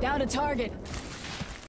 Down to target.